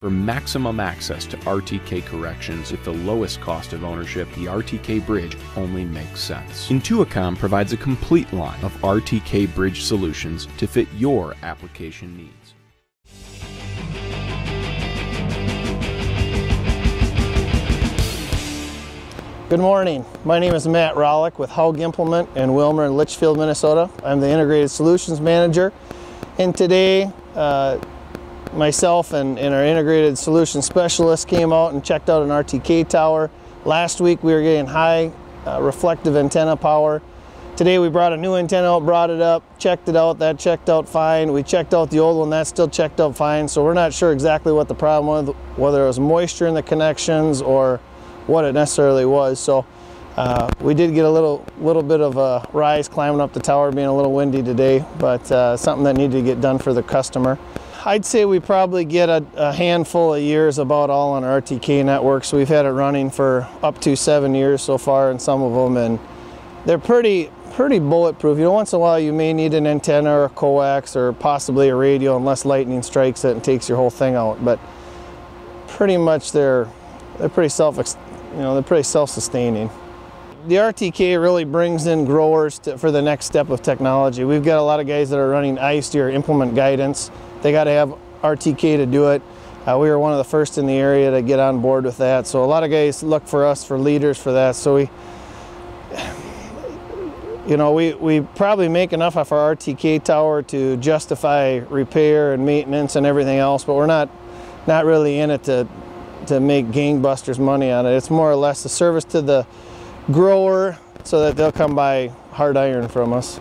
For maximum access to RTK corrections at the lowest cost of ownership, the RTK bridge only makes sense. Intuicom provides a complete line of RTK bridge solutions to fit your application needs. Good morning. My name is Matt Rohlik with Haug Implement in Willmar and Litchfield, Minnesota. I'm the Integrated Solutions Manager. And today, uh, myself and, and, our Integrated Solutions Specialist came out and checked out an RTK tower. Last week we were getting high uh, reflective antenna power. Today we brought a new antenna out, brought it up, checked it out, that checked out fine. We checked out the old one, that still checked out fine. So we're not sure exactly what the problem was, whether it was moisture in the connections or what it necessarily was. So uh, we did get a little little bit of a rise climbing up the tower, being a little windy today, but uh, something that needed to get done for the customer. I'd say we probably get a, a, handful of years about all on RTK network. So we've had it running for up to seven years so far in some of them, and they're pretty pretty bulletproof. You know, once in a while you may need an antenna or a coax or possibly a radio unless lightning strikes it and takes your whole thing out. But pretty much they're they're pretty self you know, they're pretty self-sustaining. The RTK really brings in growers to, for the next step of technology. We've got a lot of guys that are running IST or implement guidance. They got to have RTK to do it. Uh, we were one of the first in the area to get on board with that. So a lot of guys look for us for leaders for that. So we, you know, we, we probably make enough off our RTK tower to justify repair and maintenance and everything else, but we're not, not really in it to, to make gangbusters money on it. It's more or less a service to the grower so that they'll come buy hard iron from us.